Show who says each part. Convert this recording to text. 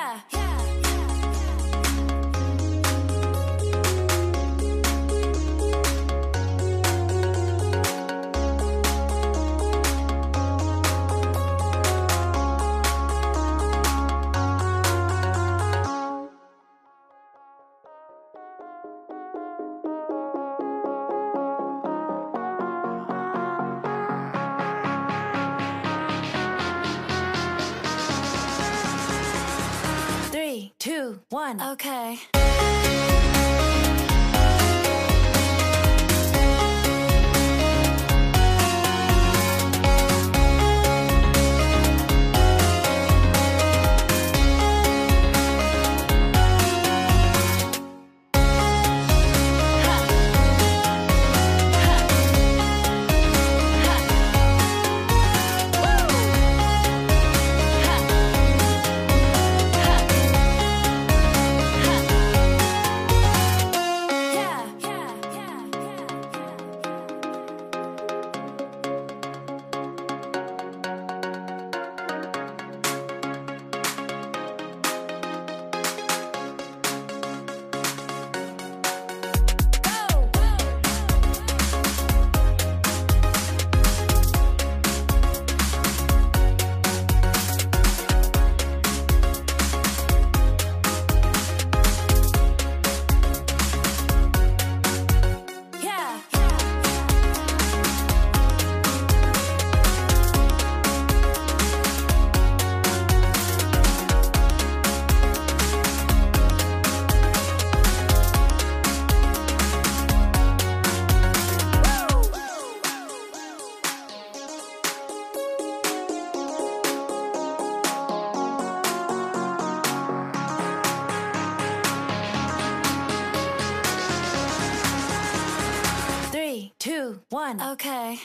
Speaker 1: Yeah, two, one. Okay. One. Okay.